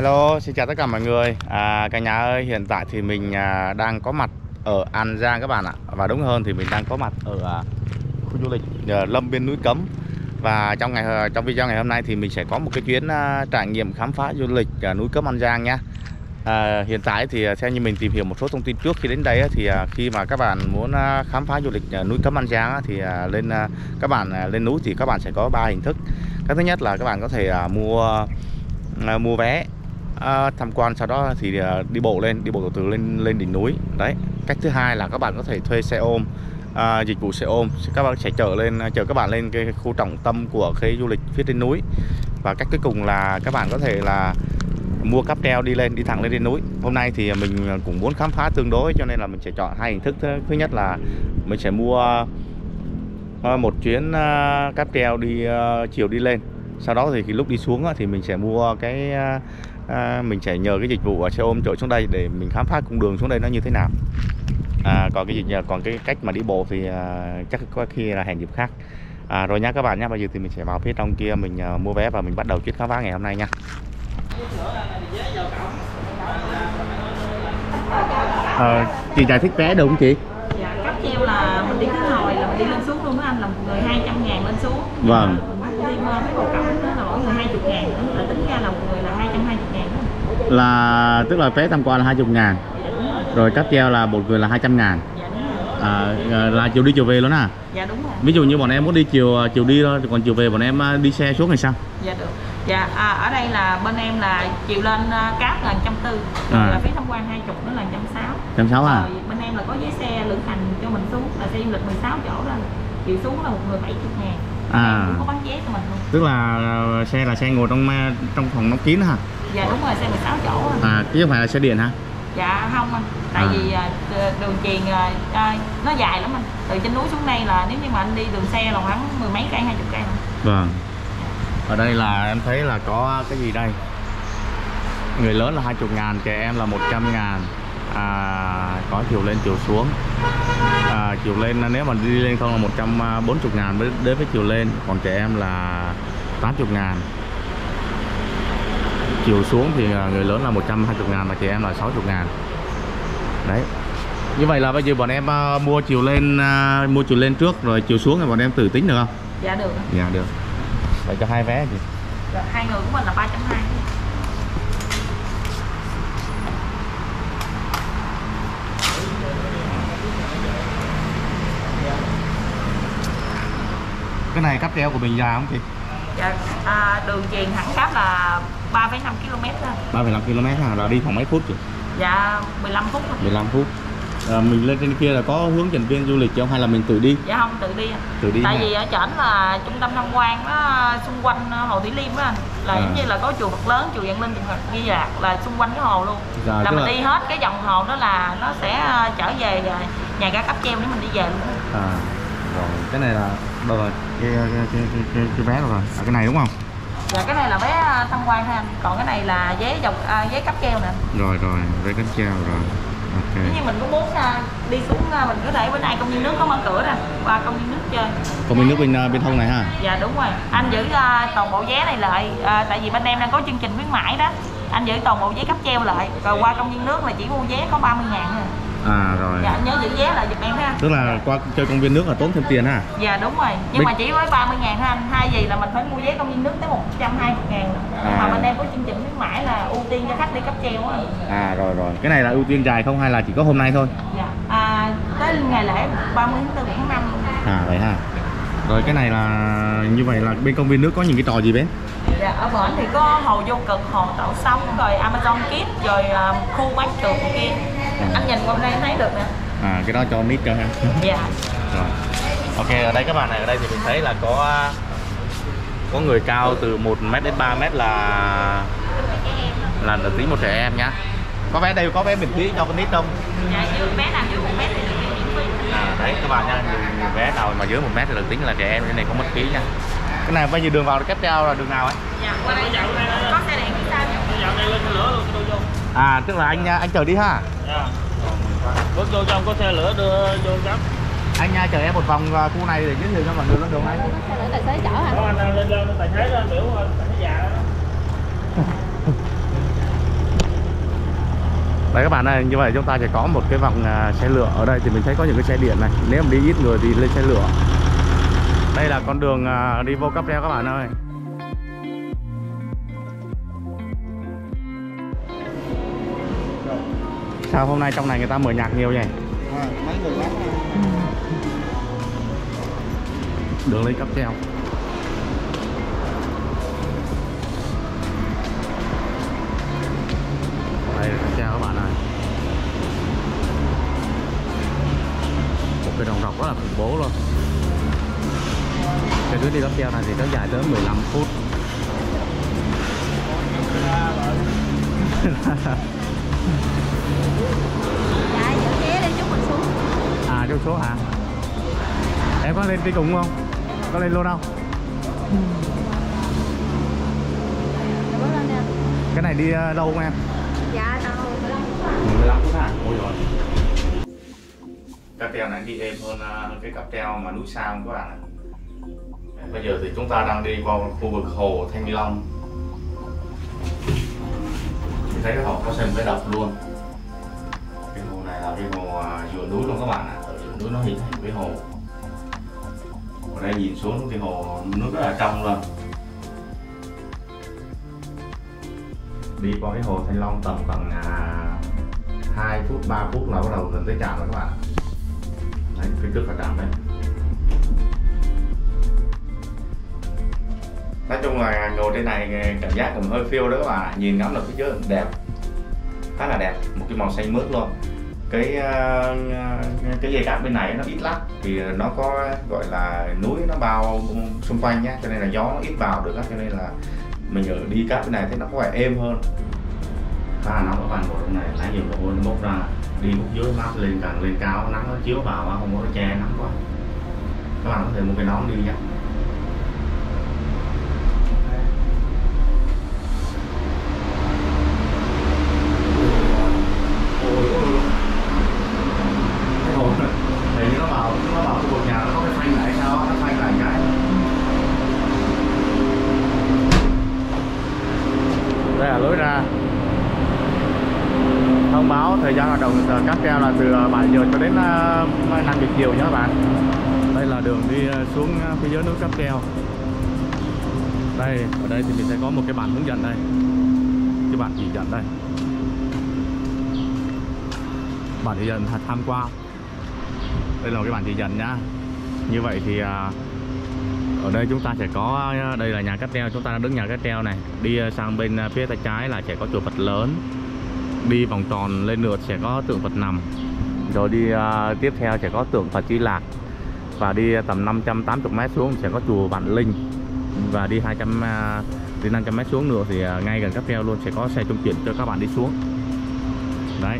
Hello, xin chào tất cả mọi người. À, Cả nhà ơi, hiện tại thì mình à, đang có mặt ở An Giang các bạn ạ. Và đúng hơn thì mình đang có mặt ở à, khu du lịch à, Lâm Biên Núi Cấm. Và trong ngày ờ, trong video ngày hôm nay thì mình sẽ có một cái chuyến à, trải nghiệm khám phá du lịch à, núi Cấm An Giang nhé à, Hiện tại thì à, theo như mình tìm hiểu một số thông tin trước khi đến đây thì à, khi mà các bạn muốn à, khám phá du lịch à, núi Cấm An Giang thì à, lên à, các bạn à, lên núi thì các bạn sẽ có ba hình thức. Cái thứ nhất là các bạn có thể à, mua à, mua vé à, tham quan sau đó thì à, đi bộ lên đi bộ từ từ lên lên đỉnh núi. Đấy cách thứ hai là các bạn có thể thuê xe ôm à, dịch vụ xe ôm. Các bạn sẽ chở lên à, chở các bạn lên cái khu trọng tâm của cái du lịch phía trên núi. Và cách cuối cùng là các bạn có thể là mua cáp treo đi lên đi thẳng lên trên núi. Hôm nay thì mình cũng muốn khám phá tương đối cho nên là mình sẽ chọn hai hình thức. Thứ thứ nhất là mình sẽ mua à, một chuyến à, cáp treo đi chiều đi lên. Sau đó thì khi lúc đi xuống thì mình sẽ mua cái à, à, mình sẽ nhờ cái dịch vụ ở xe ôm chở xuống đây để mình khám phá cung đường xuống đây nó như thế nào. À, còn cái dịch còn cái cách mà đi bộ thì à, chắc có khi là hẹn dịp khác. À, rồi nhá các bạn nhá bây giờ thì mình sẽ vào phía trong kia mình à, mua vé và mình bắt đầu chuyến khám phá ngày hôm nay nha à, chị giải thích vé được không chị? Dạ, cáp treo là mình đi khứ hồi là mình đi lên xuống luôn đó anh là một người 200 ngàn lên xuống. Vâng. Mình đi qua mấy cầu cổng đó là mỗi người 20 ngàn nữa là tính ra là một người là 220 ngàn đó. Là tức là vé tham quan là 20 ngàn rồi, cáp treo là một người là 200 ngàn. Dạ à, là chiều đi chiều về luôn à? Dạ đúng rồi, ví dụ như bọn em muốn đi chiều chiều đi thôi còn chiều về bọn em à, đi xe xuống hay sao? Dạ được. Dạ, à, ở đây là bên em là chiều lên uh, cáp là 140 À. rồi là phí tham quan 20 nữa là 160 trăm sáu. à? Rồi bên em là có giấy xe lữ hành cho mình xuống là xe du lịch 16 chỗ đó. Chiều xuống là một người 70 ngàn. À. Em cũng có bán vé cho mình luôn. Tức là à, xe là xe ngồi trong trong phòng nó kín hả Dạ đúng rồi, xe 16 chỗ anh à chứ không phải là xe điện hả? Dạ không anh, tại À. vì à, đường truyền à, à, nó dài lắm anh. Từ trên núi xuống đây là nếu như mà anh đi đường xe là khoảng mười mấy cây, hai chục cây vâng. Ở đây là em thấy là có cái gì đây? Người lớn là 20 ngàn trẻ em là 100 ngàn. À, có chiều lên chiều xuống. À, chiều lên nếu mà đi lên không là 140 ngàn đến với chiều lên. Còn trẻ em là 80 ngàn chiều xuống thì à, người lớn là 120 ngàn và trẻ em là 60 ngàn. Đấy. Như vậy là bây giờ bọn em à, mua chiều lên à, mua chiều lên trước rồi chiều xuống thì bọn em tự tính được không? Dạ được. Dạ được. Vậy cho hai vé chị Rồi, Hai người của mình là 320 cái này cáp treo của mình dài không chị? Dạ, à, đường truyền thẳng cáp là 3,5 km thôi. 3,5 km à, là đi khoảng mấy phút chị Dạ 15 phút thôi. 15 phút. À, mình lên trên kia là có hướng dẫn viên du lịch không? Hay là mình tự đi? Dạ không, tự đi tự đi Tại hả? vì ở trển là trung tâm tham quan nó xung quanh Hồ Thủy Liêm á Là À. giống như là có chùa Phật lớn, chùa Vạn Linh, chùa Phật Di Lạc là xung quanh cái hồ luôn. Dạ, là mình là- đi hết cái vòng hồ đó là nó sẽ ờ, trở về ờ, nhà ga cáp treo để mình đi về luôn. À rồi. Cái này là đâu rồi cái cái cái, cái, cái, vé rồi. À, cái này đúng không dạ cái này là vé ờ, tham quan thôi anh còn cái này là vé dọc à, vé cáp treo nè. Rồi rồi vé cáp treo rồi. Ok. Nếu như mình có muốn ờ, đi xuống ờ, mình có thể bữa nay công viên nước có mở cửa nè qua công viên nước chơi còn bên nước bên à, bên thông này ha? Dạ đúng rồi. Anh giữ ờ, toàn bộ vé này lại ờ, tại vì bên em đang có chương trình khuyến mãi đó. Anh giữ toàn bộ vé cáp treo lại rồi qua công viên nước là chỉ mua vé có 30 ngàn thôi à rồi. Dạ nhớ giữ vé lại giùm em ha. Tức là qua chơi công viên nước là tốn thêm tiền ha Dạ đúng rồi, nhưng Bên- mà chỉ với 30 ngàn thôi anh. Thay vì là mình phải mua vé công viên nước tới 120 ngàn. À. Mà bên em có chương trình khuyến mãi là ưu tiên cho khách đi cáp treo á. À rồi rồi. Cái này là ưu tiên dài không hay là chỉ có hôm nay thôi? Dạ. À, Tới ngày lễ 30 tháng 4 tháng 5 à vậy ha. Rồi cái này là như vậy là bên công viên nước có những cái trò gì bên? Dạ ở bển thì có hồ vô cực, hồ tạo sống, rồi Amazon Kids, rồi à, khu bán trượt kia Anh nhìn qua đây thấy được nè. À cái đó cho nít cho ha. Dạ. Rồi. Ok ở đây các bạn này ở đây thì mình thấy là có có người cao từ 1 m đến 3 m là là được tính một trẻ em nhá. Có vé đây có vé miễn phí cho con nít không? Dạ dưới vé nào dưới một vé thì được miễn phí. À đấy các bạn nha vé nào mà dưới một mét thì được tính là trẻ em cái này không mất phí nha cái này bây giờ đường vào kép treo là đường nào ấy? Dạ qua đây. Có xe điện phía sau dạo này lên lửa luôn tôi vô à tức là anh anh chờ đi ha dạ bước vô trong có xe lửa đưa vô chấm anh nha chờ em một vòng vào khu này để giới thiệu cho mọi người con đường này Xe lửa tài xế chở hả? có anh lên lên tài xế lên biểu tài xế già đó Đấy các bạn ơi, như vậy chúng ta sẽ có một cái vòng à, xe lửa ở đây thì mình thấy có những cái xe điện này. Nếu mà đi ít người thì lên xe lửa. Đây là con đường à, đi vô cáp treo các bạn ơi. Sao hôm nay trong này người ta mở nhạc nhiều vậy? mấy người Đường lên cáp treo. Đây là cáp treo các bạn ơi. Một cái đồng rọc rất là khủng bố luôn. Cái tuyến đi cáp treo này thì kéo dài tới 15 phút. Dạ, giữ ghế lên chút mình xuống À trong số hả? Em có lên đi cùng không? Có lên luôn không? Dạ, Cái này đi ờ, lâu không em? Dạ, đâu 15 phút hả? Ôi rồi Cáp treo này đi êm hơn ờ, cái cáp treo mà núi sao các bạn ạ Bây giờ thì chúng ta đang đi qua khu vực hồ Thanh Long Mình thấy cái hồ có sân với đập luôn núi luôn các bạn ạ. Ở núi nó hình thành cái hồ. Ở đây nhìn xuống cái hồ nước rất là trong luôn. Đi qua cái hồ Thanh Long tầm khoảng à, 2 phút 3 phút là bắt đầu gần tới trạm rồi các bạn đấy, phía trước là trạm đấy. Nói chung là ngồi trên này cảm giác cũng hơi phiêu đó các bạn nhìn ngắm được phía dưới đẹp. Khá là đẹp. Một cái màu xanh mướt luôn cái ờ, ờ, cái dây cáp bên này nó ít lắm thì nó có, gọi là, núi nó bao xung quanh nhá, cho nên là gió nó ít vào được á, cho nên là mình ở đi cáp bên này thì nó có vẻ êm hơn. Ta là nóng các bạn ngồi trong này lấy nhiều mồ hôi nó bốc ra, đi bốc dưới mát lên, càng lên cao, nắng nó chiếu vào không có che nắng quá. Các bạn có thể mua cái nón đi nhá cái hồ này thì nó vào nó vào khu vực nhà nó có cái phanh lại sao á, nó phanh lại cái đây là lối ra thông báo thời gian hoạt động giờ cáp treo là từ 7 giờ cho đến 5 giờ chiều nhé các bạn đây là đường đi ờ, xuống ờ, phía dưới núi cáp treo đây ở đây thì mình sẽ có một cái bản hướng dẫn đây. Cái bản chỉ dẫn đây. Bản chỉ dẫn tham quan. Đây là cái bản chỉ dẫn nhá. Như vậy thì à, ở đây chúng ta sẽ có à, đây là nhà cáp treo. Chúng ta đang đứng nhà cáp treo này. Đi à, sang bên phía tay trái là sẽ có chùa Phật lớn. Đi vòng tròn lên lượt sẽ có tượng Phật nằm. Rồi đi uh, tiếp theo sẽ có tượng Phật Di Lạc và đi tầm 580 m xuống sẽ có chùa Vạn Linh và đi 200 à, đi 500 m xuống nữa thì à, ngay gần cấp treo luôn sẽ có xe trung chuyển cho các bạn đi xuống. Đấy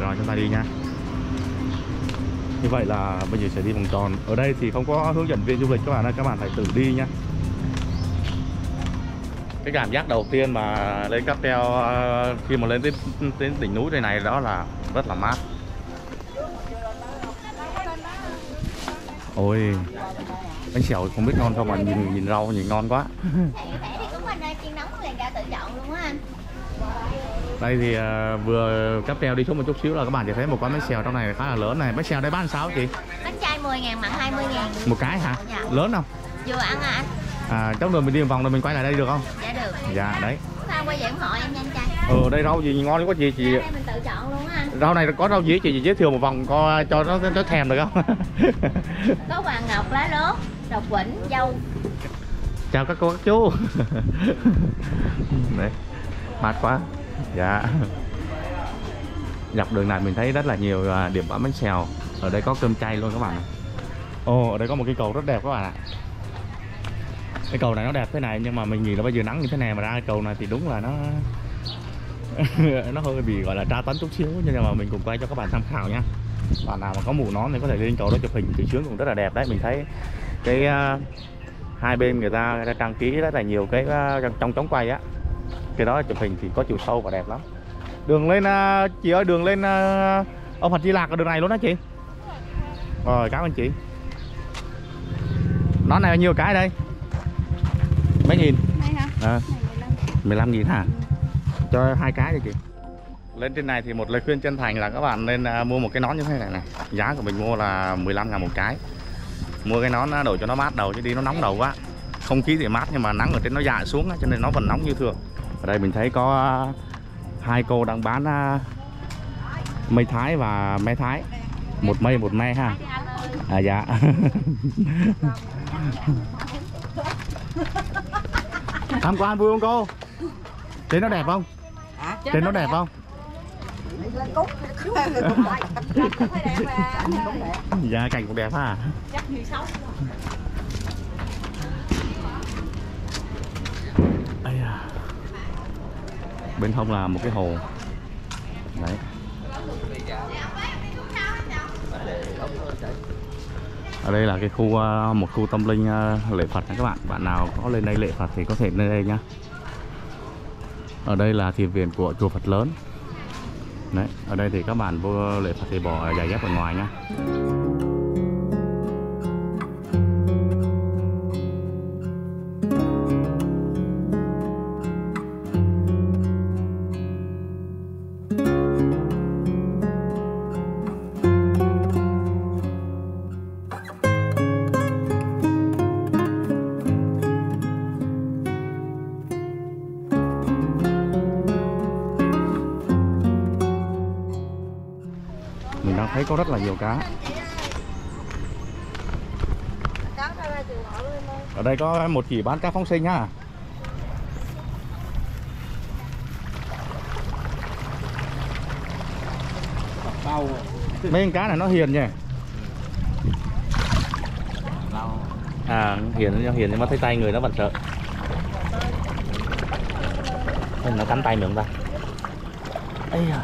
rồi chúng ta đi nha. Như vậy là bây giờ sẽ đi vòng tròn. Ở đây thì không có hướng dẫn viên du lịch các bạn ơi các bạn phải tự đi nhá cái cảm giác đầu tiên mà lên cáp treo à, khi mà lên tới, đến đỉnh núi đây này đó là rất là mát. Ôi bánh xèo không biết ngon không mà nhìn nhìn rau nhìn ngon quá. Đây thì ờ, vừa cáp treo đi xuống một chút xíu là các bạn sẽ thấy một quán bánh xèo trong này khá là lớn này. Bánh xèo đây bán sao chị? Bánh chay 10 ngàn, mặn 20 ngàn. Một cái hả? Dạ. lớn không? Vừa ăn à anh? à trong đường mình đi một vòng rồi mình quay lại đây được không? Dạ được. Dạ đấy. Sao quay về ủng hộ em nhanh chay ừ đây rau gì ngon quá chị chị đây mình tự chọn luôn á anh. Rau này có rau gì chị, chị giới thiệu một vòng coi cho nó nó thèm được không? Có vàng ngọc, lá lốt, độc vĩnh, dâu. Chào các cô các chú. Đấy mát quá. Dạ. Dọc đường này mình thấy rất là nhiều à, điểm bán bánh xèo. Ở đây có cơm chay luôn các bạn ạ. ồ ở đây có một cái cầu rất đẹp các bạn ạ. Cái cầu này nó đẹp thế này nhưng mà mình nghĩ là bây giờ nắng như thế này mà ra cầu này thì đúng là nó nó hơi bị gọi là tra tấn chút xíu. Nhưng mà mình cùng quay cho các bạn tham khảo nha. Bạn nào mà có mũ nón thì có thể lên cầu đó chụp hình thì sướng cũng rất là đẹp đấy. Mình thấy cái à, hai bên người ta, người ta trang trí rất là nhiều cái à, trong chống quay á. Cái đó chụp hình thì có chiều sâu và đẹp lắm. Đường lên à, chị ơi đường lên à, ông Phật Di Lạc ở đường này luôn đó chị. Rồi cảm ơn chị. Nón này bao nhiêu cái đây. Mấy nghìn? Đây hả? à, 15 nghìn hả? Cho hai cái cho chị. Lên trên này thì một lời khuyên chân thành là các bạn nên mua một cái nón như thế này này. Giá của mình mua là 15 ngàn một cái mua cái nón đổi cho nó mát đầu chứ đi nó nóng đầu quá. Không khí thì mát nhưng mà nắng ở trên nó dạ xuống cho nên nó vẫn nóng như thường. Ở đây mình thấy có hai cô đang bán à, mây thái và me thái. Một mây một me ha. À dạ. Tham quan vui không cô? Trên nó đẹp không? Trên nó đẹp không dạ cảnh cũng đẹp ha. Ây à bên hông là một cái hồ. Đấy. Ở đây là cái khu ờ, một khu tâm linh ờ, lễ Phật nha các bạn. Bạn nào có lên đây lễ Phật thì có thể lên đây nhá ở đây là thiền viện của chùa Phật lớn đấy, ở đây thì các bạn vô lễ Phật thì bỏ giày dép ở ngoài nhá. Có rất là nhiều cá. Ở đây có một chỉ bán cá phóng sinh nhá. Mấy con cá này nó hiền nhỉ? À hiền, nó hiền nhưng mà thấy tay người nó vẫn sợ. Nên nó cắn tay mình không ta ấy à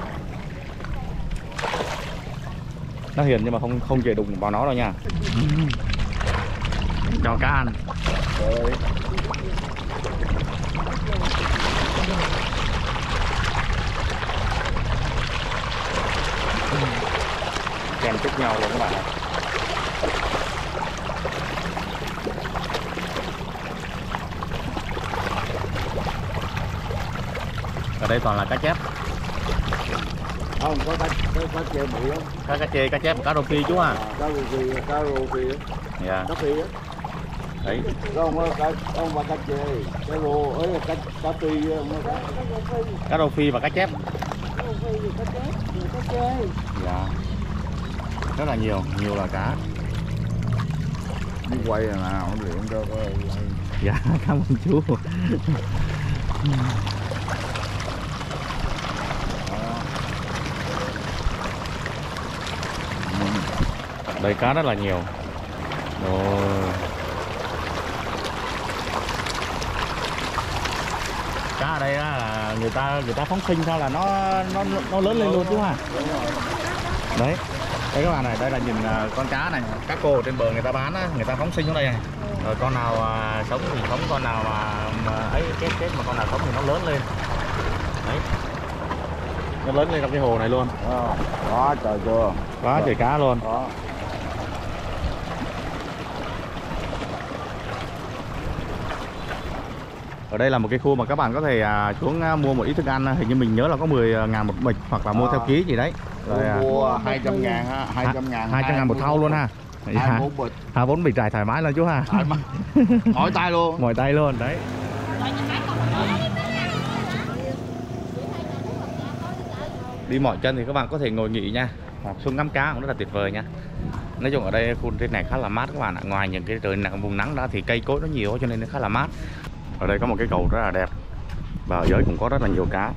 nó hiền nhưng mà không không chịu đụng vào nó đâu nha. Cho cá ăn kèm chúc nhau luôn các bạn ạ. Ở đây toàn là cá chép không có cá có cá chê bự không? cá cá chê cá chép và cá rô phi chú à Cá rô phi, cá rô phi, dạ cá phi á. đấy Không có cá không phải cá chê, cá rô ấy cá cá phi không có cá. cá rô phi và cá chép dạ rất là nhiều nhiều là cá Đi quay là nào, không luyện cho coi. dạ cảm ơn chú đây cá rất là nhiều. Ồ. cá ở đây là người ta người ta phóng sinh thôi là nó nó nó lớn lên luôn chú ha đấy. Đây các bạn này đây là nhìn à, con cá này. Cá cô ở trên bờ người ta bán á người ta phóng sinh xuống đây này. Rồi con nào à, sống thì sống con nào mà, ấy chết chết mà con nào sống thì nó lớn lên. Đấy. Nó lớn lên trong cái hồ này luôn. Đó, đó trời chưa? quá trời cá luôn. Đó. Ở đây là một cái khu mà các bạn có thể à, xuống à, mua một ít thức ăn hình như mình nhớ là có 10 ngàn một bịch hoặc là mua À. theo ký gì đấy rồi à, Mua 200 ngàn ha, 200 ngàn. 200 ngàn một thau luôn ha Hai bốn bịch. hai bốn bịch trải thoải mái luôn chú ha Thoải mái. Mỏi tay luôn. mỏi tay luôn đấy đi mỏi chân thì các bạn có thể ngồi nghỉ nha hoặc xuống ngắm cá cũng rất là tuyệt vời nha nói chung ở đây khu trên này khá là mát các bạn ạ ngoài những cái trời nặng vùng nắng đó thì cây cối nó nhiều cho nên nó khá là mát ở đây có một cái cầu rất là đẹp. Và ở dưới cũng có rất là nhiều cá.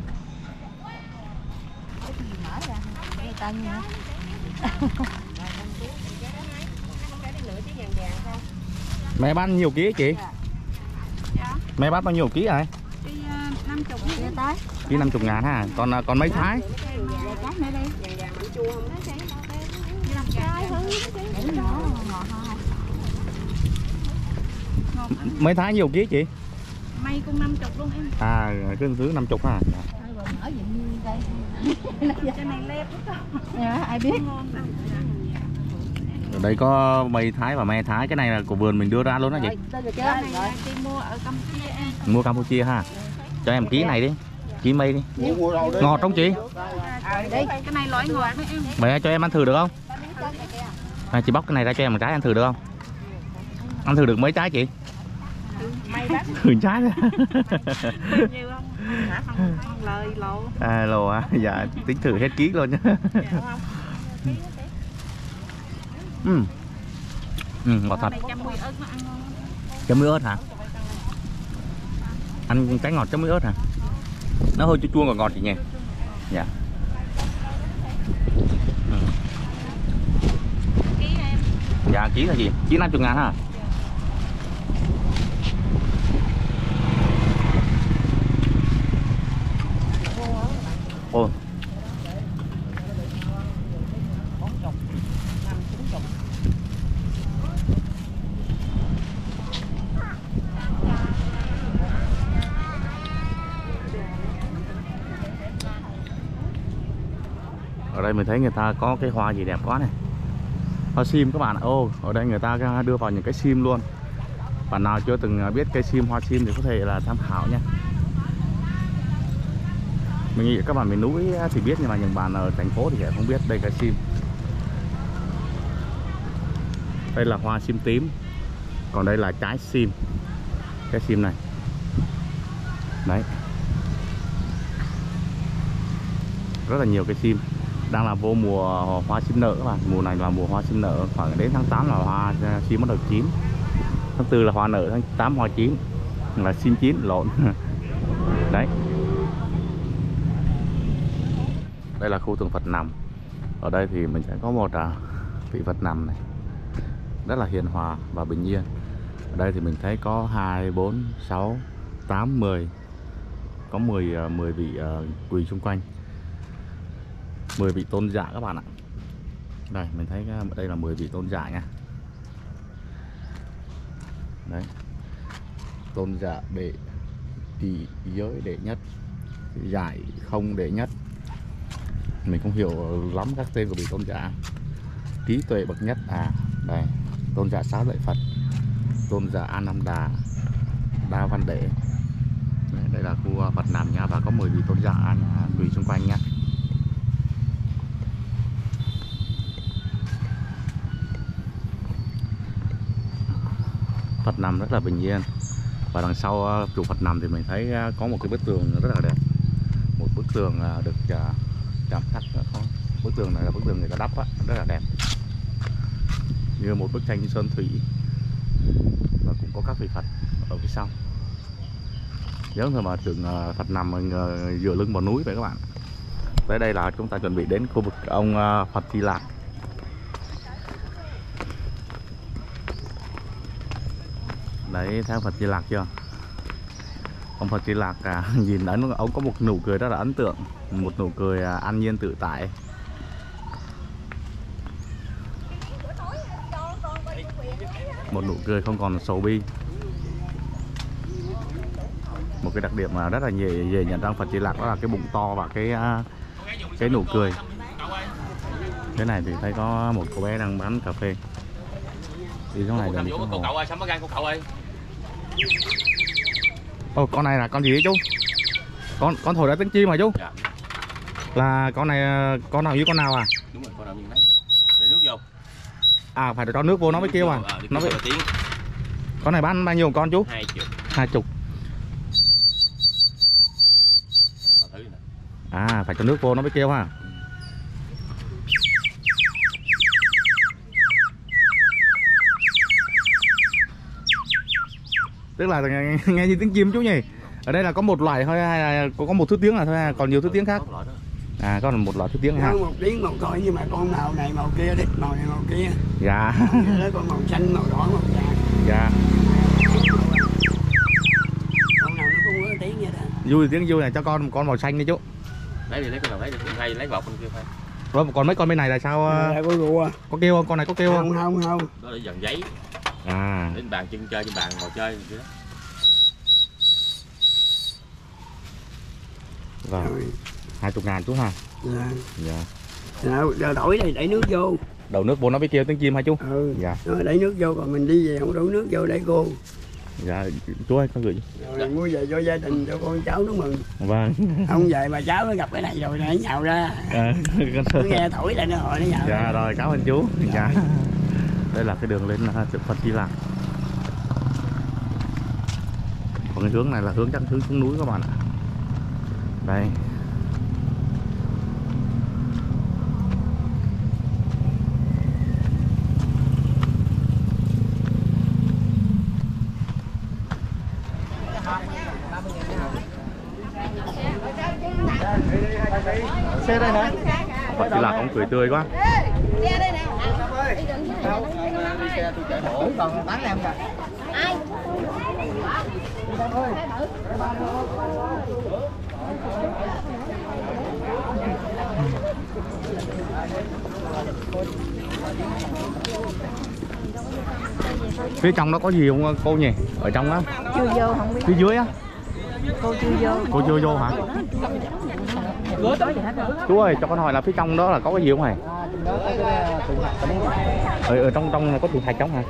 Mẹ bán nhiều ký chị? Mẹ bán bao nhiêu ký rồi? Ký 50 ngàn ha. Còn à, còn mấy thái? Mấy thái nhiều ký chị? May cũng 50 luôn em à cái thứ 50 ha Cái này lép ai biết? Ngon ở đây có mây thái và me thái. Cái này là của vườn mình đưa ra luôn đó chị. Mua ở Campuchia em mua Campuchia ha. Cho em ký này đi. Mua mua đâu đi. Ngọt không chị? Đây, cái này loại ngọt đấy em. Mày cho em ăn thử được không? À, chị bóc cái này ra cho em một trái ăn thử được không? Ăn thử được mấy trái chị? May bác Thử trái nhiều không? Hả? Không, không lời lộ. à, lồ à? Dạ, tính thử hết ký luôn nhá. Dạ? Ừ. Ừ, ngọt thật. Chấm muối ớt hả? Ăn trái ngọt chấm muối ớt hả? Nó hơi chua chua ngọt ngọt chị nhỉ? Dạ. Ừ. Dạ, ký là gì? Ký 50 ngàn hả? Ôi. Ở đây mình thấy người ta có cái hoa gì đẹp quá này hoa sim các bạn ạ. ô, ở đây người ta đưa vào những cái sim luôn bạn nào chưa từng biết cây sim, hoa sim thì có thể là tham khảo nha mình nghĩ các bạn miền núi thì biết nhưng mà những bạn ở thành phố thì sẽ không biết. Đây là sim đây là hoa sim tím. Còn đây là trái sim. Cái sim này. Đấy. Rất là nhiều cái sim. Đang là vô mùa hoa sim nở các bạn. Mùa này là mùa hoa sim nở. Khoảng đến tháng 8 là hoa sim bắt đầu chín. Tháng 4 là hoa nở, tháng 8 hoa chín. Là sim chín, lộn. Đấy. Đây là khu tượng Phật nằm. Ở đây thì mình sẽ có một à, vị Phật nằm này. Rất là hiền hòa và bình yên. Ở đây thì mình thấy có 2 4 6 8 10 có 10 10 à, vị à, quỳ xung quanh. 10 vị tôn giả các bạn ạ. Đây mình thấy đây là 10 vị tôn giả nha. Đấy. Tôn giả đệ tỷ giới đệ nhất giải không đệ nhất mình không hiểu lắm các tên của vị tôn giả. Trí tuệ bậc nhất à đây tôn giả sáu lợi phật tôn giả an nam đà đa văn đệ. Đây, đây là khu à, phật nằm nha và có 10 vị tôn giả à, quỳ xung quanh nha. Phật nằm rất là bình yên. Và đằng sau à, chùa Phật nằm thì mình thấy có một cái bức tường rất là đẹp. Một bức tường được chạm khắc rất bức tường này là bức tường người ta đắp á, rất là đẹp. Như một bức tranh sơn thủy. Và cũng có các vị Phật ở phía sau. Giống như mà tượng à, Phật nằm mình dựa à, lưng vào núi vậy các bạn tới đây là chúng ta chuẩn bị đến khu vực ông à, Phật Di Lạc. Đấy theo Phật Di Lạc chưa? Ông Phật Di Lạc à, nhìn ấn ông có một nụ cười rất là ấn tượng một nụ cười à, an nhiên tự tại. Một nụ cười không còn sầu bi. Một cái đặc điểm mà rất là dễ dễ nhận ra Phật Di Lạc đó là cái bụng to và cái à, cái nụ cười. Cái này thì thấy có một cô bé đang bán cà phê. Đi xuống này rồi đi xuống hồ. cậu ơi sắm gan của cậu ơi. Ồ, con này là con gì đấy chú? Con con thổi đã tiếng chim mà chú? Dạ. Là con này con nào với con nào à? đúng rồi con nào nhìn đấy để nước vô À phải cho nước vô nó mới kêu à? Ờ, Nó mới... tiếng Con này bán bao nhiêu con chú? hai chục Hai chục. Ờ, thử nè À phải cho nước vô nó mới kêu ha. Tức là nghe, nghe như tiếng chim chú nhỉ? Ở đây là có một loại thôi hay là có có một thứ tiếng là thôi hay là còn nhiều thứ tiếng khác? À có một loại thứ tiếng ha. Nó một tiếng một thôi nhưng mà con màu này màu kia đi màu này màu kia Dạ. con màu xanh màu đỏ màu vàng Dạ. con nào nó cũng có tiếng vậy đó Vui tiếng vui này cho con một con màu xanh đi chú. lấy đi lấy con nào lấy được hay lấy vào con kia phải Rồi còn mấy con bên này là sao? ờ, Đây có rùa có kêu không con này có kêu không không không không đó là dàn giấy à. Đến bàn chân chơi trên bàn ngồi chơi vậy đó vâng. Rồi. Hai chục ngàn chú ha. Dạ. Dạ. Rồi đổi đây đẩy nước vô. Đầu nước vô nó mới kêu tiếng chim hả chú? Ừ. Dạ. Rồi đẩy nước vô còn mình đi về không đổ nước vô để cô. Dạ chú ơi con gửi rồi mua về cho gia đình cho con cháu nó mừng. Vâng. Không về mà cháu nó gặp cái này rồi nãy nhào ra. À, nó nghe thổi lại nó hỏi nó nhào dạ ra. rồi cảm ơn chú. Dạ đây là cái đường lên à, tượng Phật Di Lặc. Còn cái hướng này là hướng chắc hướng xuống núi các bạn ạ. Đây. Xe đây nè Phật Di Lặc ông cười tươi quá ai? Phía trong đó có gì không cô nhỉ? Ở trong đó. Chưa vô không biết. Phía dưới á. Cô chưa vô. Cô chưa vô hả chú ơi cho con hỏi là phía trong đó là có cái gì không hả? Ở, ở trong trong có tượng thạch trong hả?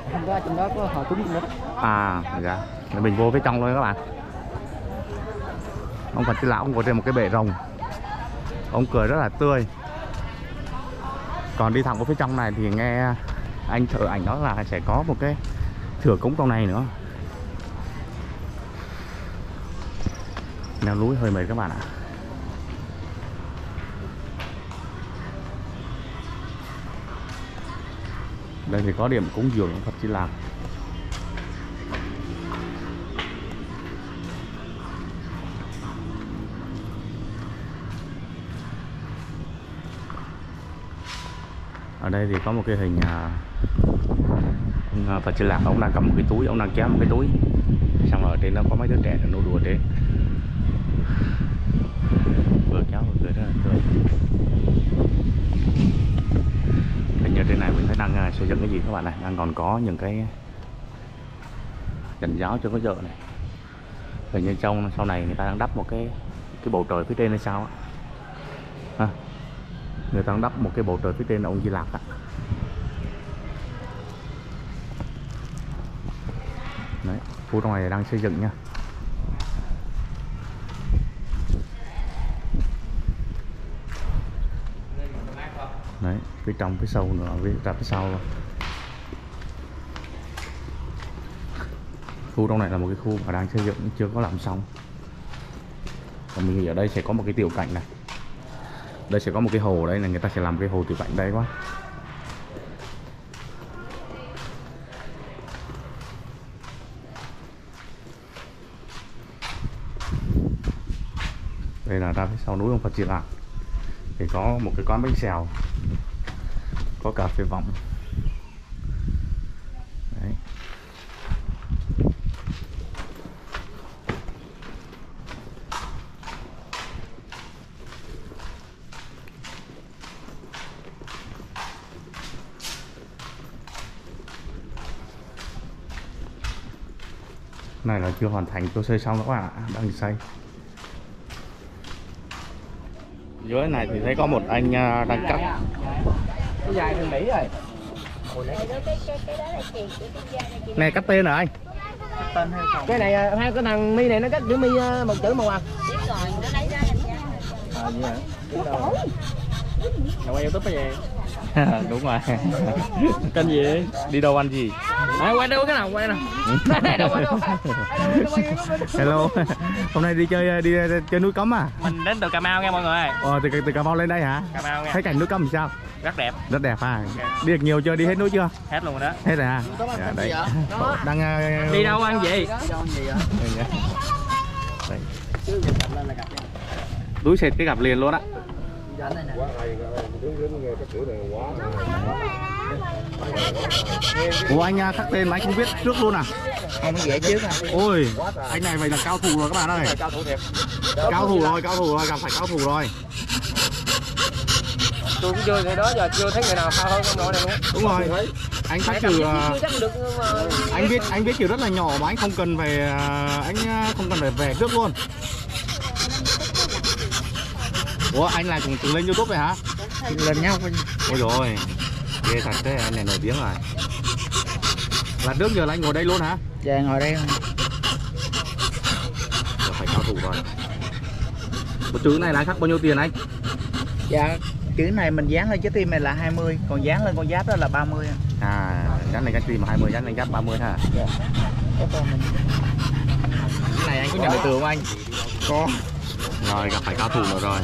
Trong đó có họ nữa à dạ. Để mình vô phía trong luôn các bạn. Ông Phật Di Lão ông ngồi trên một cái bệ rồng. Ông cười rất là tươi. Còn đi thẳng vào phía trong này thì nghe anh thợ ảnh đó là sẽ có một cái thừa cúng trong này nữa. Leo núi hơi mệt các bạn ạ. Đây thì có điểm cúng dường Phật Di Lặc. Ở đây thì có một cái hình à, ông à, Phật Di Lặc, ông đang cầm một cái túi, ông đang kéo một cái túi. Xong rồi ở trên nó có mấy đứa trẻ nó đùa trên vừa kéo vừa cười rất là tươi hình trên này mình thấy đang à, xây dựng cái gì các bạn này? Đang còn có những cái cảnh giáo cho có vợ này. Hình như trong sau này người ta đang đắp một cái cái bầu trời phía trên hay sao á. À, người ta đang đắp một cái bầu trời phía trên ông Di Lặc á. Đấy khu trong này đang xây dựng nha đấy phía trong, phía sau nữa, phía ra phía sau luôn. Khu trong này là một cái khu mà đang xây dựng, chưa có làm xong. Còn mình nghĩ ở đây sẽ có một cái tiểu cảnh này. Đây sẽ có một cái hồ đây là người ta sẽ làm cái hồ tiểu cảnh đây quá. Đây là ra phía sau núi ông Phật Di Lạc. Thì có một cái quán bánh xèo có cà phê vọng. Đấy. này là chưa hoàn thành chưa xây xong đó các bạn ạ. Đang xây. Dưới này thì thấy có một anh à, đang cắt cái dài thằng mỹ rồi. Này cắt tên rồi. Anh cái này à, hai cái thằng mi này nó cắt chữ mi à, một chữ màu à. À vậy hả? Là quay youtube cái gì đúng rồi. Kênh gì đi đâu ăn gì? À, quay đâu cái nào quay nào. Đâu quay đâu. Hello. Hôm nay đi chơi đi chơi núi cấm à? Mình đến từ cà mau nha mọi người. Ờ từ, từ cà mau lên đây hả? Cà mau nha. Thấy cảnh núi cấm làm sao rất đẹp. Rất đẹp à đi được nhiều chưa? Đi hết núi chưa? Hết luôn rồi đó. Hết rồi à? Dạ, đấy đang uh, đi đâu ăn gì? Túi xịt cái gặp liền luôn á. Ủa anh à, khắc tên mà anh không biết trước luôn à? không dễ chứ Ôi, anh này vậy là cao thủ rồi các bạn ơi. cao thủ thiệt. Cao thủ rồi, cao thủ rồi, gặp phải cao thủ rồi. Tôi cũng chưa thì đó giờ chưa thấy người nào cao hơn ông nội này luôn Đúng rồi. Anh khắc trừ à, anh biết anh biết kiểu rất là nhỏ mà anh không cần phải à, anh à, không cần phải về trước luôn. Ủa anh này cũng từng lên YouTube rồi hả? lên nhau Ôi rồi ghê thật thế anh này nổi tiếng rồi. Là trước giờ là anh ngồi đây luôn hả? Dạ ngồi đây thủ rồi. Một chữ này là khắc bao nhiêu tiền anh? Dạ chữ này mình dán lên trái tim này là 20 còn dán lên con giáp đó là 30 anh. à dán lên cái tim 20 dán lên giáp 30 ha. Mình cái này anh có nhận được từ không anh? Có. Rồi gặp phải cao thủ nữa rồi.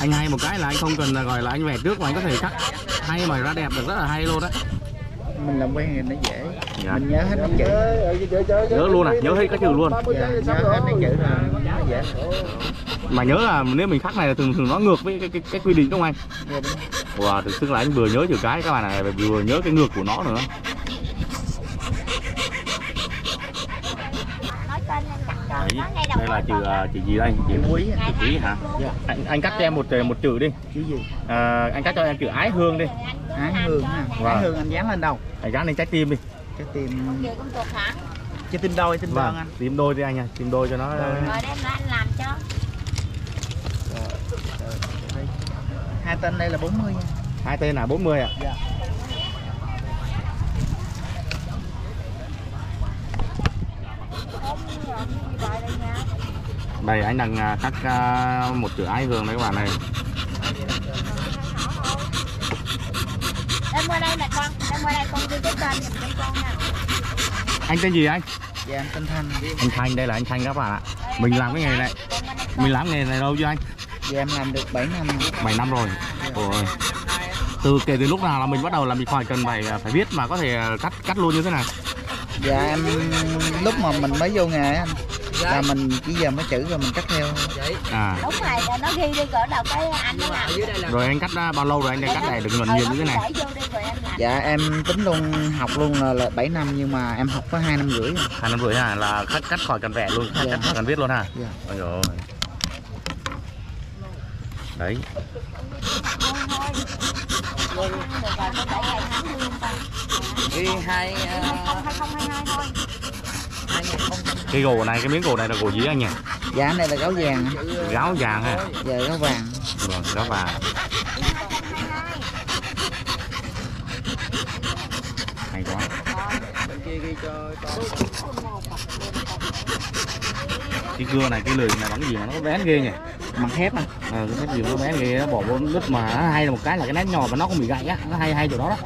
Anh hay một cái là anh không cần là gọi là anh vẽ trước mà anh có thể cắt hay mà ra đẹp được rất là hay luôn đấy mình làm quen thì nó dễ. Dạ. mình nhớ hết các chữ. Nhớ luôn à nhớ hết các chữ luôn. Dạ, nhớ hết các chữ là nó dễ. Mà nhớ là nếu mình khắc này là thường thường nó ngược với cái, cái, cái quy định đúng không anh? Dạ, đúng. Wow, thực sự là anh vừa nhớ chữ cái các bạn này vừa nhớ cái ngược của nó nữa. Đấy, đây là chữ à, chữ gì đây? Chữ quý chữ quý hả? Dạ. anh, anh cắt cho em một một chữ đi. Chữ gì? À, anh cắt cho em chữ ái hương đi ái hương ha Vâng. ái hương anh dán lên đâu? Anh gắn lên trái tim đi. Trái tim. Trái tim đôi tim đơn anh. tim đôi đi anh nha tim đôi cho nó. Rồi. đem ra anh làm cho. Hai tên đây là 40 nha. Hai tên là 40 ạ? Dạ. đây anh đang à, cắt à, một chữ ái hương đấy các bạn này đem qua đây nè con đem qua đây con ghi cái tên giùm cho con nè anh tên gì anh? Dạ anh tên Thanh. Anh Thanh đây là anh Thanh các bạn ạ. Mình làm cái nghề này. Mình làm nghề này lâu chưa anh? Dạ em làm được 7 năm. 7 năm rồi. Ôi. từ kể từ lúc nào là mình bắt đầu là mình khỏi cần phải phải biết mà có thể cắt cắt luôn như thế này dạ em lúc mà mình mới vô nghề anh là mình chỉ giờ mới chữ rồi mình cắt theo à. Đúng rồi nó ghi đi cỡ đầu cái anh nó làm. Rồi anh cắt à, bao lâu rồi anh đã cắt này được nhuận nhiều như thế này dạ em tính luôn học luôn là, là 7 năm nhưng mà em học có hai năm rưỡi hai năm rưỡi hả? Là cắt cắt khỏi cần vẽ luôn. Cắt, Dạ. cắt khỏi cần viết luôn hả? Dạ. ôi rồi đấy. Đi hai thôi cái gỗ này cái miếng gỗ này là gỗ gì anh nhỉ? Dạ này là gáo vàng. Gáo vàng ha dạ gáo vàng. Vâng gáo vàng hay quá. Cái cưa này cái lưỡi này bắn gì mà nó bén ghê nhỉ? Mặt thép à ờ cái nét gì nó bén ghê nó bỏ vô nước mà nó hay là một cái là cái nét nhỏ và nó không bị gãy á nó hay hay chỗ đó đó.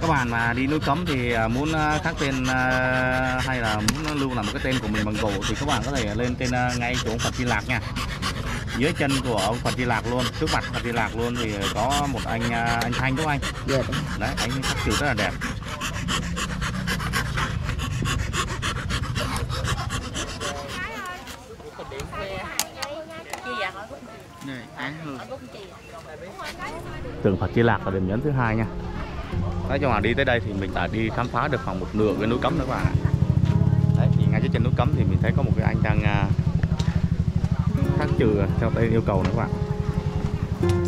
Các bạn mà đi núi cấm thì à, muốn à, khắc tên à, hay là muốn lưu lại một cái tên của mình bằng gỗ thì các bạn có thể lên tên ngay chỗ Phật Di Lạc nha dưới chân của ông Phật Di Lạc luôn. Trước mặt Phật Di Lạc luôn thì có một anh à, anh Thanh đúng không anh? Dạ đúng. Đấy anh khắc chữ rất là đẹp. Tượng Phật Di Lạc là điểm nhấn thứ hai nha. Nói chung là đi tới đây thì mình đã đi khám phá được khoảng một nửa cái núi cấm nữa các bạn ạ. Đấy thì ngay dưới chân núi cấm thì mình thấy có một cái anh đang à, khắc trừ, theo tên yêu cầu nữa các bạn.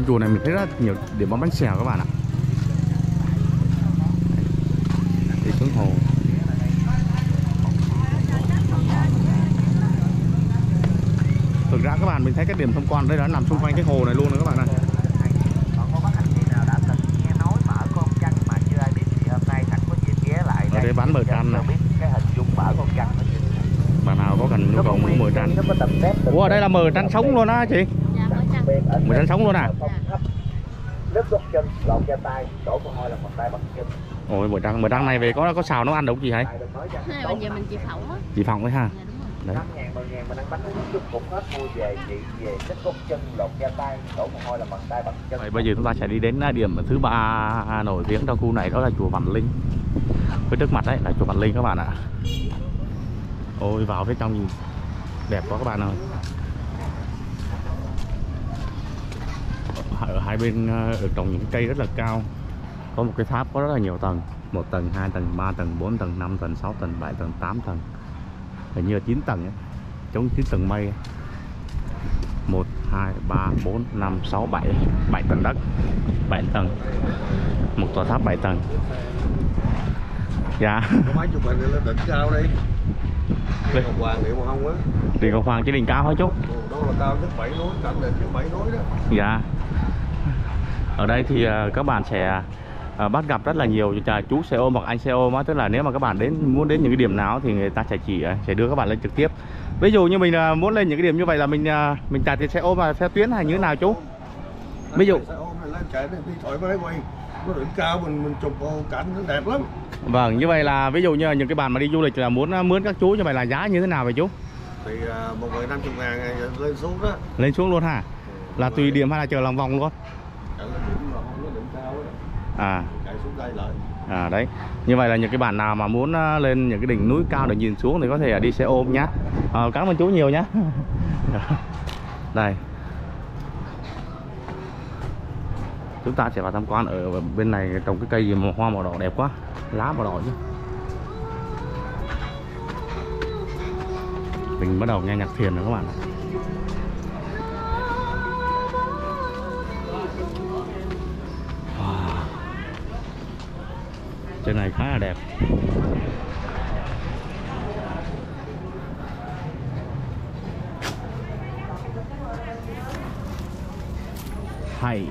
Trên chùa này mình thấy rất nhiều điểm bán bánh xèo các bạn ạ. Đi xuống hồ. Thực ra các bạn mình thấy cái điểm tham quan đây đó nằm xung quanh cái hồ này luôn nữa các bạn ơi còn có bác anh chị nào đã từng nghe nói mở con trăng mà chưa ai biết thì hôm nay thành có dịp ghé lại ở đây bán mờ tranh này. biết cái hình dung mở con trăng nó như thế nào. bạn nào có cần nhu cầu muốn mờ tép Ủa đây là mờ tranh sống luôn á chị? Dạ mờ tranh sống luôn à? Lớp lọt ra tay đổ mồ hôi là một tay bằng chân. Ôi mờ trăng mờ trăng này về có có xào nấu ăn được ra Hai bây giờ mình chỉ phẫu á. Chị phòng ấy ha? Dạ đấy. Năm ngàn mười ngàn mình ăn bánh uống chút cũng hết mua về chị về lớp gót chân lọt ra tay đổ mồ hôi là bằng tay bằng chân. Vậy bây giờ chúng ta sẽ đi đến à, điểm thứ ba nổi tiếng trong khu này đó là chùa Vạn Linh. Phía trước mặt đấy là chùa Vạn Linh các bạn ạ. Ôi vào phía trong nhìn đẹp quá các bạn ơi. Ở hai bên à, được trồng những cây rất là cao. Có một cái tháp có rất là nhiều tầng, một tầng, hai tầng, ba tầng, bốn tầng, năm tầng, sáu tầng, bảy tầng, tám tầng. Hình như là 9 tầng ấy. Chống 9 tầng mây. ấy. 1, 2, 3, 4, 5, 6, 7 7 tầng đất 7 tầng Một tòa tháp 7 tầng Dạ có mấy chục lên đỉnh cao đi Lên. Ngọc Hoàng Điện Màu á Điện Ngọc Hoàng chỉ đỉnh cao thôi chú Ồ, đó là cao nhất bảy núi cảnh này bảy núi đó Dạ Ở đây thì à, các bạn sẽ à, bắt gặp rất là nhiều à, chú xe ôm hoặc anh xe ôm Tức là nếu mà các bạn đến muốn đến những cái điểm nào thì người ta sẽ chỉ sẽ đưa các bạn lên trực tiếp Ví dụ như mình muốn lên những cái điểm như vậy là mình mình trả tiền xe ôm và xe tuyến hay như thế nào chú? Ví dụ- nó đỉnh cao mình mình chụp cảnh nó đẹp lắm Vâng, như vậy là ví dụ như những cái bạn mà đi du lịch là muốn mướn các chú như vậy là giá như thế nào vậy chú? thì một người năm chục ngàn lên xuống đó Lên xuống luôn hả? Là tùy điểm hay là chờ lòng vòng luôn? À, à đấy. Như vậy là những cái bạn nào mà muốn à, lên những cái đỉnh núi cao để nhìn xuống thì có thể à, đi xe ôm nhá. À, cảm ơn chú nhiều nhá. đây. Chúng ta sẽ vào tham quan ở bên này trồng cái cây gì mà hoa màu đỏ đẹp quá, lá màu đỏ chứ. Mình bắt đầu nghe nhạc thiền rồi các bạn ạ. Trên này khá là đẹp. Hãy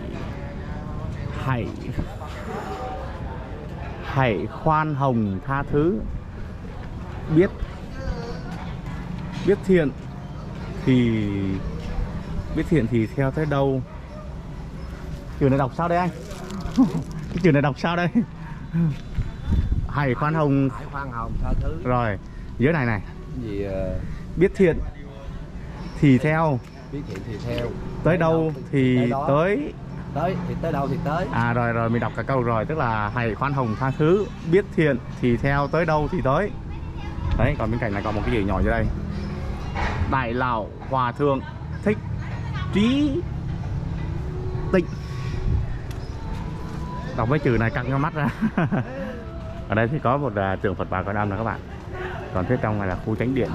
Hãy Hãy khoan hồng tha thứ. Biết. Biết thiện Thì, Biết thiện thì theo tới đâu. Chữ này đọc sao đây anh? cái chữ này đọc sao đây? hãy khoan hồng. Hải khoan hồng tha thứ. Rồi dưới này này. Gì ờ, biết thiện thì theo. Biết thiện thì theo. Tới đâu thì tới tới. Thì tới đâu thì tới. À rồi rồi mình đọc cả câu rồi tức là hãy khoan hồng tha thứ biết thiện thì theo tới đâu thì tới. Đấy còn bên cạnh này còn một cái gì nhỏ dưới đây? Đại lão hòa thượng thích trí tịnh đọc mấy chữ này căng cái mắt ra. Ở đây thì có một uh, tượng Phật Bà Quan Âm nè các bạn. Còn phía trong này là khu tránh điện.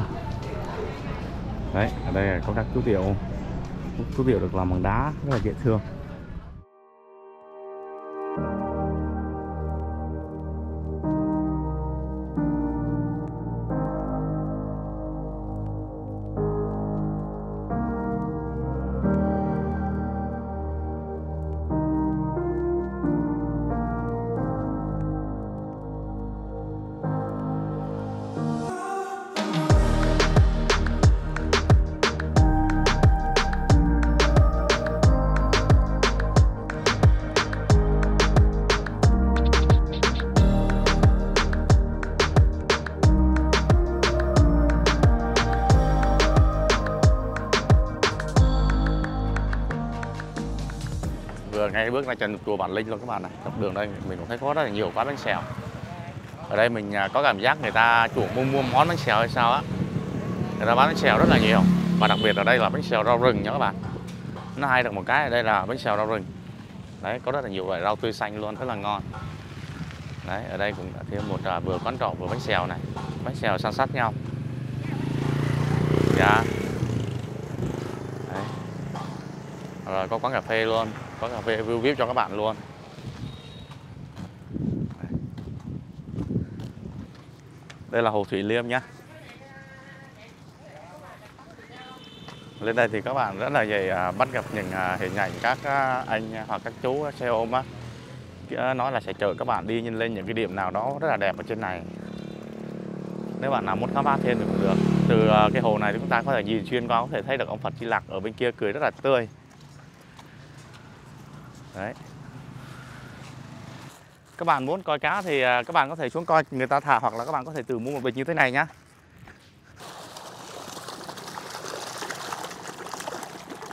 Đấy ở đây là công tác chú tiểu chú tiểu được làm bằng đá rất là dễ thương. Ngay bước ra chân chùa Bản Linh luôn các bạn này dọc đường đây mình cũng thấy có rất là nhiều quán bánh xèo. Ở đây mình à, có cảm giác người ta chủ mua mua món bánh xèo hay sao á. Người ta bán bánh xèo rất là nhiều. Và đặc biệt ở đây là bánh xèo rau rừng nha các bạn. Nó hay được một cái ở đây là bánh xèo rau rừng. Đấy có rất là nhiều loại rau tươi xanh luôn rất là ngon. Đấy ở đây cũng đã thêm một à, vừa quán trọ vừa bánh xèo này. Bánh xèo san sát nhau. Dạ. Đấy. Rồi có quán cà phê luôn có cà phê view vip cho các bạn luôn. Đây là hồ thủy liêm nhá. Lên đây thì các bạn rất là dễ à, bắt gặp những à, hình ảnh các à, anh hoặc các chú xe ôm á. Nói là sẽ chở các bạn đi nhìn lên những cái điểm nào đó rất là đẹp ở trên này. Nếu bạn nào muốn khám phá thêm thì cũng được. Từ cái hồ này thì chúng ta có thể nhìn xuyên qua, có thể thấy được ông Phật Di Lặc ở bên kia cười rất là tươi đấy. Các bạn muốn coi cá thì à, các bạn có thể xuống coi người ta thả hoặc là các bạn có thể tự mua một bịch như thế này nhá.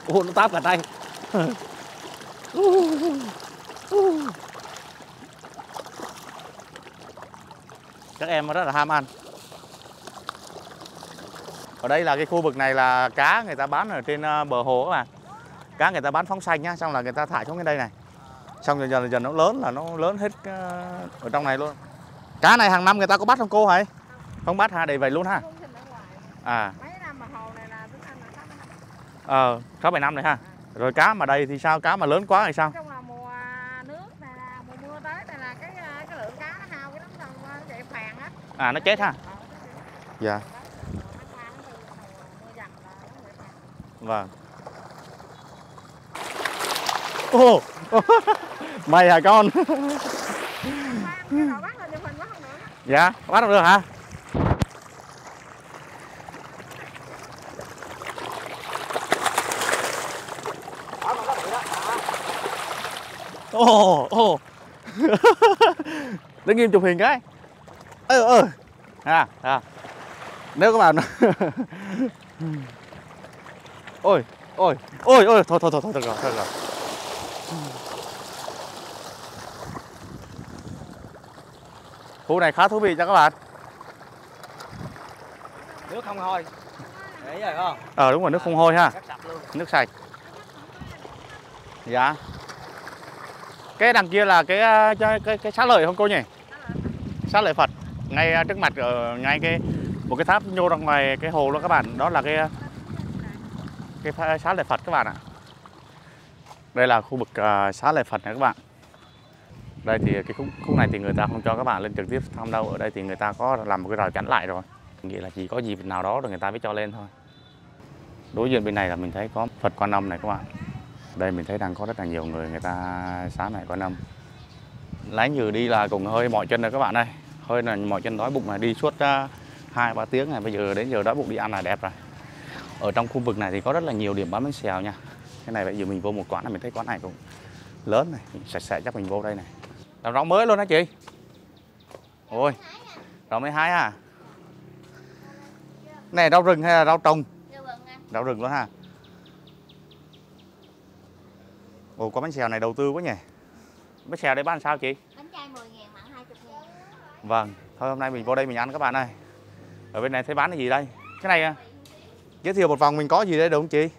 Ồ nó táp cả tay. Các em rất là ham ăn. Ở đây là cái khu vực này là cá người ta bán ở trên ờ, bờ hồ các bạn Cá người ta bán phóng xanh nhá Xong là người ta thả xuống cái đây này. Xong dần dần dần nó lớn là nó lớn hết ờ, ở trong này luôn. Cá này hàng năm người ta có bắt không cô hả? Không bắt ha, để vậy luôn ha À. Này Ờ, sáu bảy năm rồi ha. Rồi cá mà đây thì sao? Cá mà lớn quá thì sao? này này là cái à, nó hao cái lắm rồi Ồ. Mày hả con? Dạ, bắt được hả? Ồ, ồ. Đứng nghiêm chụp hình cái. Ơ ơ. À, à. Nếu các bạn Ôi, ôi, ôi, ôi, thôi thôi thôi thôi, thôi rồi, thôi rồi. Khu này khá thú vị cho các bạn. nước không thôi để rồi không? Ờ đúng rồi, nước không hôi ha. sạch luôn. Nước sạch. Dạ. Cái đằng kia là cái ờ, cái cái, cái xá lợi không cô nhỉ? Xá lợi phật. Ngay ờ, trước mặt ở ngay cái một cái tháp nhô ra ngoài cái hồ đó các bạn. Đó là cái ờ, cái xá lợi phật các bạn ạ đây là khu vực uh, xá lợi phật này các bạn. Đây thì cái khúc, khúc này thì người ta không cho các bạn lên trực tiếp thăm đâu. Ở đây thì người ta có làm một cái rào chắn lại rồi. Nghĩa là chỉ có dịp nào đó rồi người ta mới cho lên thôi. Đối diện bên này là mình thấy có Phật Quan Âm này các bạn. Đây mình thấy đang có rất là nhiều người người ta xá này Quan Âm. Lái nhừ đi là cũng hơi mỏi chân rồi các bạn ơi. Hơi là mỏi chân đói bụng này đi suốt à, hai ba tiếng này. Bây giờ đến giờ đói bụng đi ăn là đẹp rồi. Ở trong khu vực này thì có rất là nhiều điểm bán bánh xèo nha cái này bây giờ mình vô một quán là mình thấy quán này cũng lớn này mình sạch sẽ chắc mình vô đây này. Làm rau mới luôn hả chị? Ôi rau mới hái à? Này rau rừng hay là rau trồng? Rau rừng luôn ha. Ồ có bánh xèo này đầu tư quá nhỉ? Bánh xèo đây bán sao chị? Bánh chay 10 ngàn mặn 20 ngàn. Vâng thôi hôm nay mình vô đây mình ăn các bạn ơi. Ở bên này thấy bán cái gì đây? Cái này à, giới thiệu một vòng mình có gì đây được không chị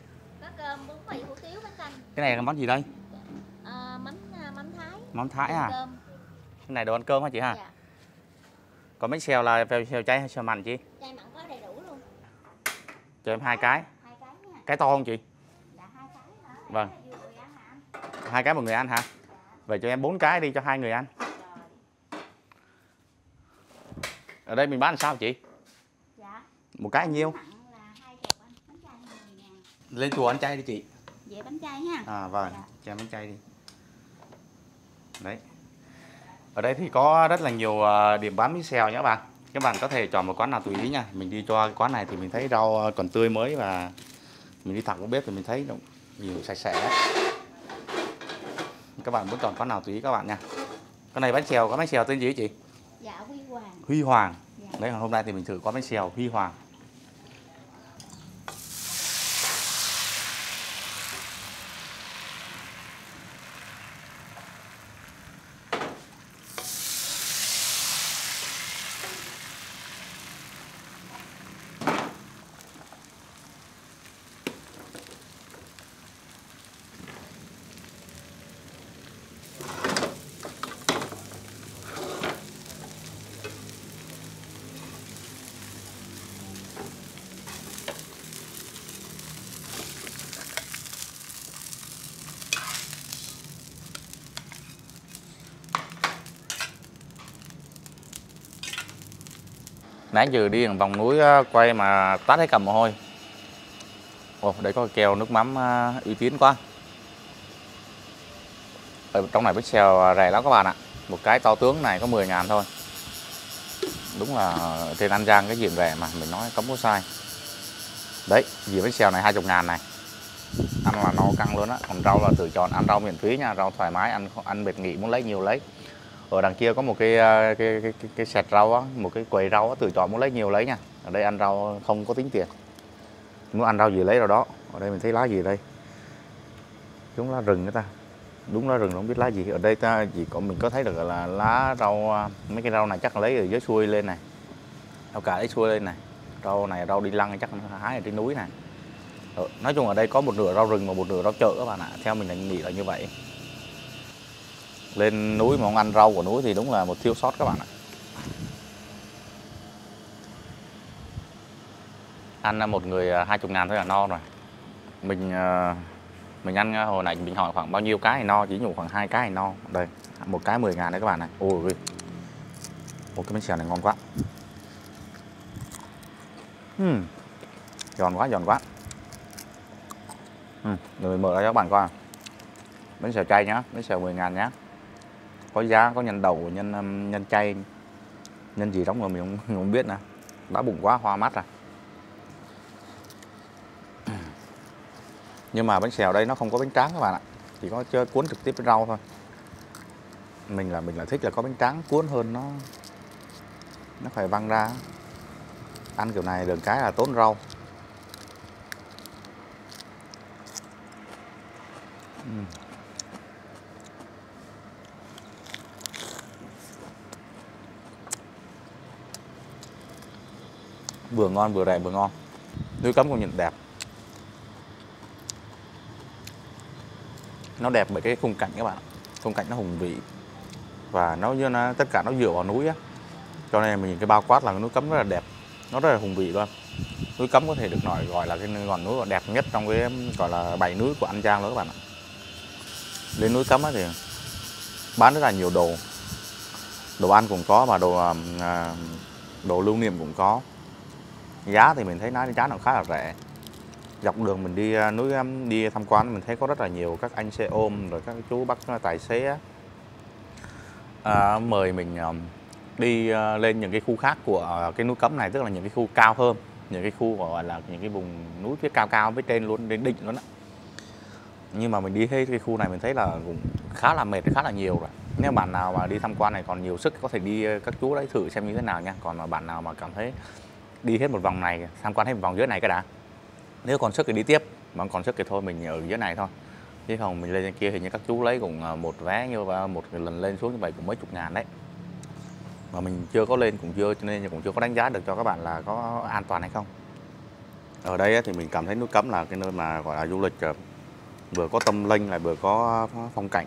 cái này là món gì đây? À, mắm mắm thái. Món thái à? cơm. Cái này đồ ăn cơm hả chị ha? Dạ. Còn bánh xèo là phèo xèo chay hay xèo mặn chị? Chay mặn có đầy đủ luôn. Cho em hai cái. Hai cái nha. Cái to không chị? Dạ hai cái Vâng. hai cái một người ăn hả? Vậy cho em bốn cái đi cho hai người ăn. Ở đây mình bán làm sao chị? Dạ. Một cái nhiêu? Mặn là hai chục anh. Bánh chay 10 ngàn. Lên chùa ăn chay đi chị vậy bánh chay ha À vâng, Dạ. cho bánh chay đi. Đấy. Ở đây thì có rất là nhiều à, điểm bán bánh xèo nhé các bạn. Các bạn có thể chọn một quán nào tùy ý nha. Mình đi cho cái quán này thì mình thấy rau à, còn tươi mới và mình đi thẳng vào bếp thì mình thấy nhiều sạch sẽ. Các bạn muốn chọn quán nào tùy ý các bạn nha. Cái này bánh xèo, có bánh xèo tên gì chị? dạ huy hoàng Huy Hoàng. Dạ. Đấy hôm nay thì mình thử quán bánh xèo Huy Hoàng. Nãy giờ đi vòng núi quay mà tát hết cả mồ hôi. Ồ, đây có kèo nước mắm uy tín quá. Ở trong này bánh xèo rẻ lắm các bạn ạ. Một cái to tướng này có 10 ngàn thôi. Đúng là trên An Giang cái gì rẻ mà mình nói cấm có sai. Đấy, dì bánh xèo này 20 ngàn này. Ăn là no căng luôn á. Còn rau là tự chọn ăn rau miễn phí nha, rau thoải mái ăn ăn biệt nghỉ muốn lấy nhiều lấy. Ở đằng kia có một cái à, cái cái cái, cái sẹt rau á, một cái quầy rau á, tự chọn muốn lấy nhiều lấy nha. Ở đây ăn rau không có tính tiền. Muốn ăn rau gì lấy rau đó. Ở đây mình thấy lá gì đây? Đúng lá rừng người ta. Đúng lá rừng không biết lá gì. Ở đây ta chỉ có mình có thấy được là lá rau à, mấy cái rau này chắc là lấy ở dưới xuôi lên này. Rau cải lấy xuôi lên này. Rau này rau đi lăng chắc nó hái ở trên núi này. Ờ, nói chung ở đây có một nửa rau rừng và một nửa rau chợ các bạn ạ. Theo mình là nghĩ là như vậy lên núi mà không ăn rau của núi thì đúng là một thiếu sót các bạn ạ. Ăn một người à, hai chục ngàn thôi là no rồi. Mình à, mình ăn à, hồi nãy mình hỏi khoảng bao nhiêu cái thì no chỉ nhủ khoảng hai cái thì no. Đây, một cái 10 ngàn đấy các bạn này. Ôi ôi. Một cái bánh xèo này ngon quá. Uhm. giòn quá giòn quá. Uhm. rồi mình mở ra cho các bạn coi bánh xèo chay nhá, bánh xèo 10 ngàn nhá có giá có nhân đầu nhân um, nhân chay nhân gì đóng mà mình không, không biết nè đã bụng quá hoa mắt à nhưng mà bánh xèo đây nó không có bánh tráng các bạn ạ. Chỉ có chơi cuốn trực tiếp với rau thôi. Mình là mình là thích là có bánh tráng cuốn hơn nó nó phải văng ra. Ăn kiểu này đường cái là tốn rau. uhm. Vừa ngon vừa rẻ vừa ngon. Núi cấm cũng nhìn đẹp. Nó đẹp bởi cái khung cảnh các bạn khung cảnh nó hùng vĩ. Và nó như nó, tất cả nó dựa vào núi á. Cho nên mình nhìn cái bao quát là cái núi cấm rất là đẹp. Nó rất là hùng vĩ luôn. Núi cấm có thể được nói, gọi là cái ngọn núi đẹp nhất trong cái, gọi là bảy núi của An Giang đó các bạn ạ. Lên núi cấm thì bán rất là nhiều đồ. Đồ ăn cũng có và đồ à, à, đồ lưu niệm cũng có giá thì mình thấy nó giá nó khá là rẻ. Dọc đường mình đi à, núi à, đi tham quan mình thấy có rất là nhiều các anh xe ôm rồi các chú bác à, tài xế á, à, mời mình đi lên những cái khu khác của cái núi cấm này tức là những cái khu cao hơn những cái khu gọi là những cái vùng núi phía cao cao với trên luôn đến đỉnh luôn á. Nhưng mà mình đi hết cái khu này mình thấy là cũng khá là mệt khá là nhiều rồi. Nếu bạn nào mà đi tham quan này còn nhiều sức có thể đi các chú đấy thử xem như thế nào nha. Còn mà bạn nào mà cảm thấy đi hết một vòng này, tham quan hết một vòng dưới này cái đã. Nếu còn sức thì đi tiếp, mà còn sức thì thôi, mình ở dưới này thôi. Chứ không mình lên trên kia thì như các chú lấy cũng à, một vé như và một lần lên xuống như vậy cũng mấy chục ngàn đấy. Mà mình chưa có lên cũng chưa, cho nên cũng chưa có đánh giá được cho các bạn là có an toàn hay không. Ở đây thì mình cảm thấy núi cấm là cái nơi mà gọi là du lịch à, vừa có tâm linh lại vừa có phong cảnh.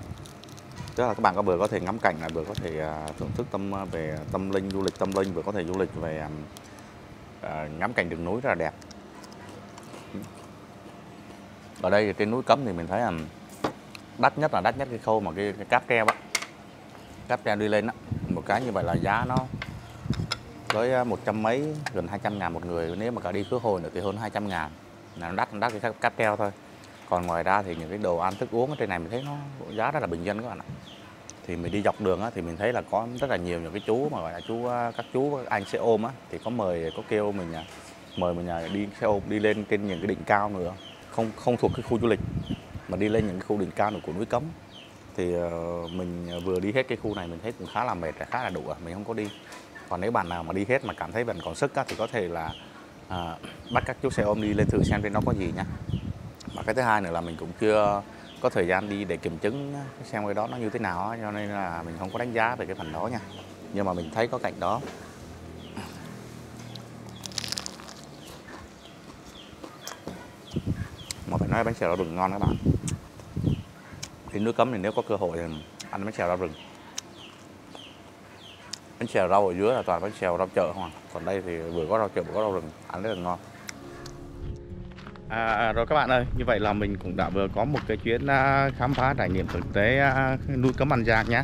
Tức là các bạn có vừa có thể ngắm cảnh lại vừa có thể à, thưởng thức tâm về tâm linh, du lịch tâm linh, vừa có thể du lịch về à, ngắm cảnh đường núi rất là đẹp. Ở đây thì trên núi cấm thì mình thấy là đắt nhất là đắt nhất cái khâu mà cái, cái cáp treo á. Cáp treo đi lên á. Một cái như vậy là giá nó tới ờ, một trăm mấy gần 200 ngàn một người. Nếu mà cả đi khứ hồi nữa thì hơn 200 ngàn. Là nó đắt nó đắt cái cáp treo thôi. Còn ngoài ra thì những cái đồ ăn thức uống ở trên này mình thấy nó giá rất là bình dân các bạn ạ thì mình đi dọc đường á, thì mình thấy là có rất là nhiều những cái chú mà gọi là chú các chú các anh xe ôm á thì có mời có kêu mình à, mời mình à, đi xe ôm đi lên trên những cái đỉnh cao nữa. Không không thuộc cái khu du lịch mà đi lên những cái khu đỉnh cao của núi cấm. Thì ờ, mình à, vừa đi hết cái khu này mình thấy cũng khá là mệt khá là đủ rồi mình không có đi. Còn nếu bạn nào mà đi hết mà cảm thấy vẫn còn sức á, thì có thể là à, bắt các chú xe ôm đi lên thử xem trên nó có gì nha và cái thứ hai nữa là mình cũng chưa có thời gian đi để kiểm chứng, xem cái đó nó như thế nào cho nên là mình không có đánh giá về cái phần đó nha. Nhưng mà mình thấy có cạnh đó. Mà phải nói bánh xèo rau rừng ngon các bạn. Thì nước cấm thì nếu có cơ hội thì ăn bánh xèo rau rừng. Bánh xèo rau ở dưới là toàn bánh xèo rau chợ không à? Còn đây thì vừa có rau chợ, vừa có rau rừng, ăn rất là ngon. À, à, rồi các bạn ơi, như vậy là mình cũng đã vừa có một cái chuyến à, khám phá trải nghiệm thực tế nuôi núi Cấm ăn Giang nhé.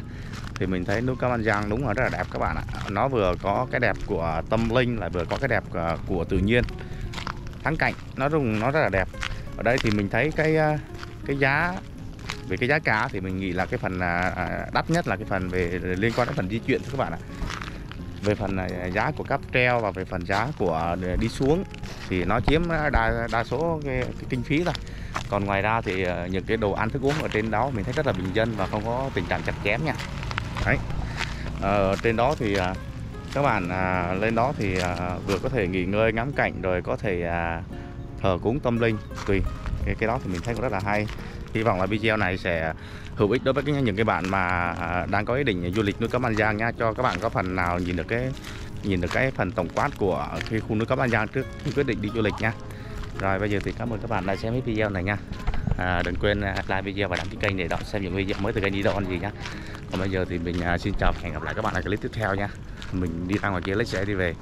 Thì mình thấy nuôi Cấm ăn Giang đúng là rất là đẹp các bạn ạ. Nó vừa có cái đẹp của tâm linh lại vừa có cái đẹp của tự nhiên. Thắng cảnh nó dùng nó rất là đẹp. ở đây thì mình thấy cái cái giá về cái giá cá thì mình nghĩ là cái phần đắt nhất là cái phần về liên quan đến phần di chuyển các bạn ạ về phần à, giá của cáp treo và về phần giá của à, đi xuống thì nó chiếm đa đa số cái, cái kinh phí thôi. Còn ngoài ra thì à, những cái đồ ăn thức uống ở trên đó mình thấy rất là bình dân và không có tình trạng chặt chém nha. Đấy. Ở trên đó thì các bạn à, lên đó thì à, vừa có thể nghỉ ngơi ngắm cảnh rồi có thể à, thờ cúng tâm linh tùy. Cái, cái đó thì mình thấy cũng rất là hay hy vọng là video này sẽ hữu ích đối với những cái bạn mà à, đang có ý định du lịch núi Cấm An Giang nha. Cho các bạn có phần nào nhìn được cái nhìn được cái phần tổng quát của cái khu núi Cấm An Giang trước khi quyết định đi du lịch nha. Rồi bây giờ thì cảm ơn các bạn đã xem cái video này nha. À, đừng quên à, like video và đăng ký kênh để đón xem những video mới từ kênh đi đâu ăn gì nhá còn bây giờ thì mình à, xin chào và hẹn gặp lại các bạn ở clip tiếp theo nha. Mình đi ra ngoài kia lấy xe đi về.